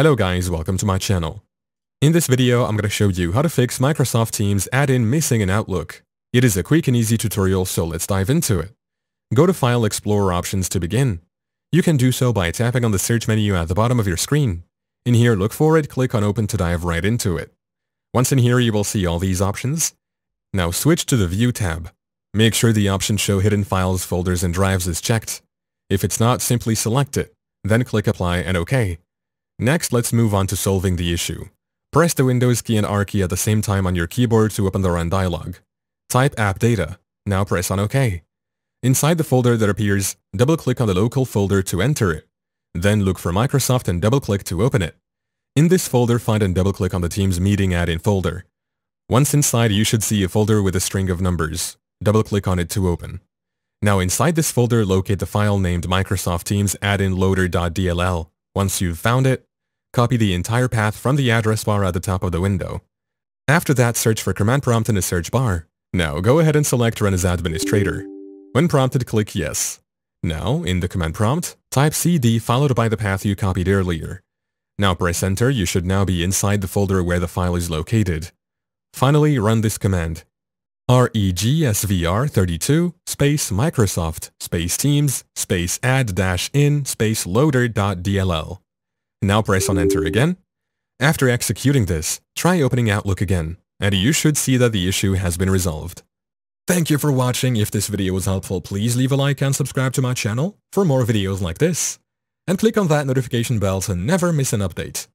Hello guys, welcome to my channel. In this video, I'm going to show you how to fix Microsoft Teams add-in missing in Outlook. It is a quick and easy tutorial, so let's dive into it. Go to File Explorer options to begin. You can do so by tapping on the search menu at the bottom of your screen. In here, look for it, click on Open to dive right into it. Once in here, you will see all these options. Now switch to the View tab. Make sure the option Show Hidden Files, Folders, and Drives is checked. If it's not, simply select it. Then click Apply and OK. Next, let's move on to solving the issue. Press the Windows key and R key at the same time on your keyboard to open the Run dialog. Type App Data. Now press on OK. Inside the folder that appears, double-click on the local folder to enter it. Then look for Microsoft and double-click to open it. In this folder, find and double-click on the Teams Meeting add-in folder. Once inside, you should see a folder with a string of numbers. Double-click on it to open. Now inside this folder, locate the file named Microsoft Teams add-in loader.dll. Once you've found it, Copy the entire path from the address bar at the top of the window. After that, search for command prompt in the search bar. Now, go ahead and select Run as Administrator. When prompted, click Yes. Now, in the command prompt, type cd followed by the path you copied earlier. Now press Enter, you should now be inside the folder where the file is located. Finally, run this command. regsvr32 space Microsoft space Teams space add-in space loader.dll. Now press on enter again. After executing this, try opening Outlook again, and you should see that the issue has been resolved. Thank you for watching. If this video was helpful, please leave a like and subscribe to my channel for more videos like this. And click on that notification bell to never miss an update.